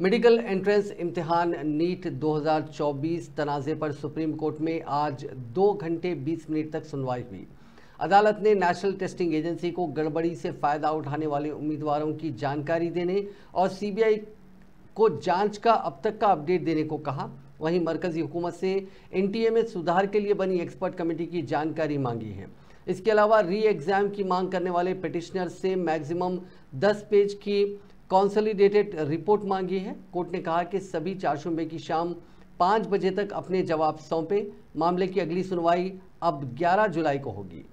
Medical entrance इम्तिहान NEET 2024 तनाज़े पर सुप्रीम कोर्ट में आज दो घंटे 20 मिनट तक सुनवाई हुई। अदालत ने नेशनल टेस्टिंग एजेंसी को गड़बड़ी से फ़ायदा उठाने वाले उम्मीदवारों की जानकारी देने और सीबीआई को जाँच का अब तक का अपडेट देने को कहा। वहीं मरकजी हुकूमत से एनटीए में सुधार के लिए बनी एक्सपर्ट कमेटी की जानकारी मांगी है। इसके अलावा री एग्ज़ाम की मांग करने वाले पिटिशनर से मैक्सिमम 10 पेज की कॉन्सोलिडेटेड रिपोर्ट मांगी है। कोर्ट ने कहा कि सभी चारशुम्बे की शाम पाँच बजे तक अपने जवाब सौंपे। मामले की अगली सुनवाई अब 11 जुलाई को होगी।